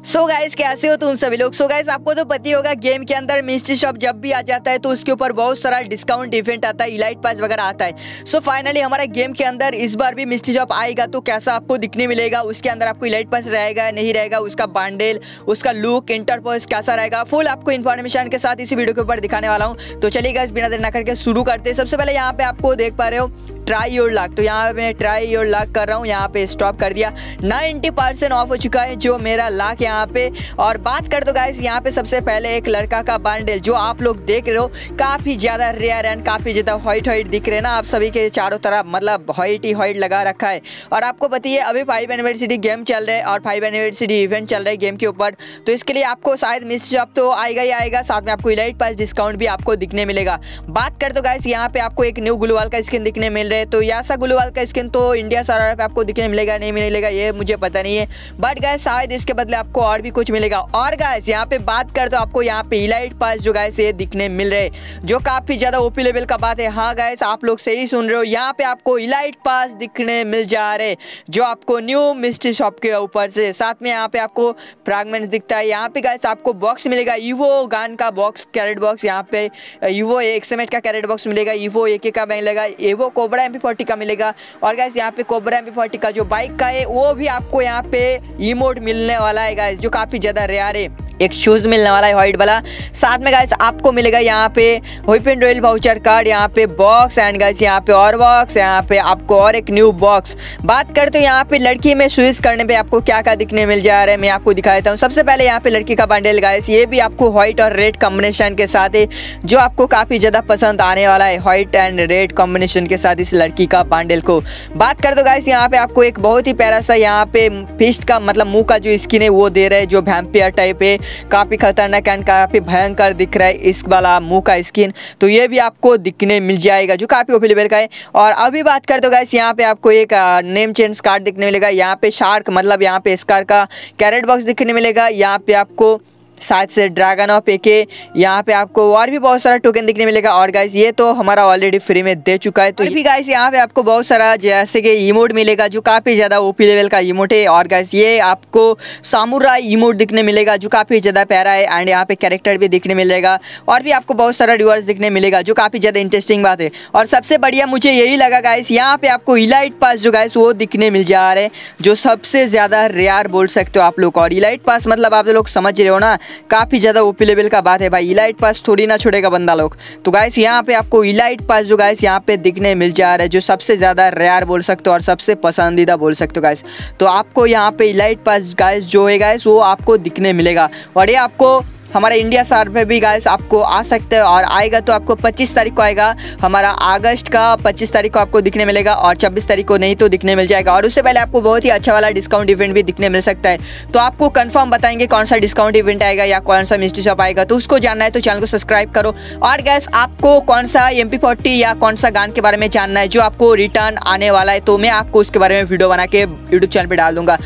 सो so guys कैसे हो तुम सभी लोग? सो so गाइस आपको तो पता ही होगा गेम के अंदर मिस्ट्री शॉप जब भी आ जाता है तो उसके ऊपर बहुत सारा डिस्काउंट इवेंट आता है इलाइट पास वगैरह आता है। सो so फाइनली हमारा गेम के अंदर इस बार भी मिस्ट्री शॉप आएगा तो कैसा आपको दिखने मिलेगा? उसके अंदर आपको इलाइट पास रहेगा, नहीं रहेगा? उसका बांडेल उसका लुक इंटरपोज कैसा रहेगा? फुल आपको इन्फॉर्मेशन के साथ इसी वीडियो के ऊपर दिखाने वाला हूँ। तो चलिए गाइस बिना देर ना करके शुरू करते सबसे पहले यहाँ पे आपको देख पा रहे हो ट्राई योर लक। तो यहाँ पे मैं ट्राई योर लक कर रहा हूँ, यहाँ पे स्टॉप कर दिया। 90 परसेंट ऑफ़ हो चुका है जो मेरा लक यहाँ पे। और बात कर दो गाइस यहाँ पे सबसे पहले एक लड़का का बंडल जो आप लोग देख रहे हो, काफ़ी ज़्यादा रेयर एंड काफ़ी ज़्यादा व्हाइट व्हाइट दिख रहे हैं ना। आप सभी के चारों तरफ़ मतलब व्हाइट ही व्हाइट लगा रखा है। और आपको बताइए, अभी फाइव एनिवर्सिटी गेम चल रहे और फाइव एनिवर्सिटी इवेंट चल रहा है गेम के ऊपर। तो इसके लिए आपको शायद मिस जॉब तो आएगा ही आएगा, साथ में आपको इलाइट पास डिस्काउंट भी आपको दिखने मिलेगा। बात कर दो गाइस यहाँ पे आपको एक न्यू ग्लोवाल का स्किन दिखने मिल रहा तो ऐसा ग्लूवाल वाल का स्किन तो इंडिया सरारा पे आपको दिखने मिलेगा, नहीं मिलेगा, ये मुझे पता नहीं है। बट गैस शायद इसके बदले आपको और भी कुछ मिलेगा। और गैस यहाँ पे बात कर तो आपको, यहाँ पे इलाइट पास जो गैस ये दिखने मिल रहे जो काफ़ी ज़्यादा ओपी लेवल का बात है। हाँ गैस आप लोग सही सुन रहे हो, यहाँ पे आपको इलाइट पास दिखने मिल जा रहे जो आपको न्यू मिस्ट्री शॉप के ऊपर से, साथ में यहाँ पे आपको फ्रैगमेंट्स दिखता है। यहाँ पे गैस आपको बॉक्स मिलेगा ईवो गान का बॉक्स कैरेट बॉक्स यहाँ पे ईवो एक का कैरेट बॉक्स मिलेगा ईवो एक का मिलेगा एवो कोबरा एम का मिलेगा। और गैस यहाँ पे कोबरा एम फोर्टी का जो बाइक का है, वो भी आपको यहाँ पे इमोट मिलने वाला है गैस जो काफ़ी ज़्यादा रेयर है। एक शूज़ मिलने वाला है व्हाइट वाला। साथ में गाइस आपको मिलेगा यहाँ पे हुईपिन रॉयल वाउचर कार्ड यहाँ पे बॉक्स एंड गाइस यहाँ पे और बॉक्स यहाँ पे आपको और एक न्यू बॉक्स बात करते हैं यहाँ पे लड़की में स्विच करने पे आपको क्या क्या दिखने मिल जा रहा है, मैं आपको दिखा देता हूँ। सबसे पहले यहाँ पे लड़की का बंडल गाइस ये भी आपको व्हाइट और रेड कॉम्बिनेशन के साथ है, जो आपको काफ़ी ज़्यादा पसंद आने वाला है व्हाइट एंड रेड कॉम्बिनेशन के साथ इस लड़की का बंडल को। बात कर दो गाइस यहाँ पे आपको एक बहुत ही प्यारा सा यहाँ पे फिस्ट का मतलब मुँह का जो स्किन है, वो दे रहे हैं, जो वैम्पियर टाइप है। काफ़ी खतरनाक एंड काफ़ी भयंकर दिख रहा है इस वाला मुँह का स्किन तो ये भी आपको दिखने मिल जाएगा, जो काफ़ी अवेलेबल का है। और अभी बात कर दो गाइस यहाँ पे आपको एक नेम चेंज कार्ड दिखने मिलेगा। यहाँ पे शार्क मतलब यहाँ पे स्कार का कैरेट बॉक्स दिखने मिलेगा। यहाँ पे आपको साथ से ड्रैगन ऑफ़ एके यहाँ पे आपको और भी बहुत सारा टोकन दिखने मिलेगा। और गाइस ये तो हमारा ऑलरेडी फ्री में दे चुका है। तो भी गाइस यहाँ पे आपको बहुत सारा जैसे कि इमोट मिलेगा जो काफ़ी ज़्यादा ओपी लेवल का इमोट है। और गाइस ये आपको सामुरा इमोट दिखने मिलेगा जो काफ़ी ज़्यादा प्यारा है। एंड यहाँ पे कैरेक्टर भी दिखने मिलेगा। और भी आपको बहुत सारा रिवर्स दिखने मिलेगा जो काफ़ी ज़्यादा इंटरेस्टिंग बात है। और सबसे बढ़िया मुझे यही लगा गाइस यहाँ पे आपको इलाइट पास जो गाइस वो दिखने मिल जा रहे हैं जो सबसे ज़्यादा रेयर बोल सकते हो आप लोग। और इलाइट पास मतलब आप लोग समझ रहे हो ना काफ़ी ज़्यादा ओपी लेवल का बात है भाई। इलाइट पास थोड़ी ना छोड़ेगा बंदा लोग। तो गाइस यहाँ पे आपको इलाइट पास जो गाइस यहाँ पे दिखने मिल जा रहा है, जो सबसे ज़्यादा रेयर बोल सकते हो और सबसे पसंदीदा बोल सकते हो गाइस तो आपको यहाँ पे इलाइट पास गाइस जो है गाइस वो आपको दिखने मिलेगा। और ये आपको हमारा इंडिया सर पे भी गाइस आपको आ सकते हैं और आएगा तो आपको 25 तारीख को आएगा। हमारा अगस्त का 25 तारीख को आपको दिखने मिलेगा और 26 तारीख को नहीं तो दिखने मिल जाएगा। और उससे पहले आपको बहुत ही अच्छा वाला डिस्काउंट इवेंट भी दिखने मिल सकता है। तो आपको कंफर्म बताएँगे कौन सा डिस्काउंट इवेंट आएगा या कौन सा मिस्ट्री शॉप आएगा। तो उसको जानना है तो चैनल को सब्सक्राइब करो। और गैस आपको कौन सा एम या कौन सा गान के बारे में जानना है जो आपको रिटर्न आने वाला है तो मैं आपको उसके बारे में वीडियो बना के यूट्यूब चैनल पर डाल दूँगा।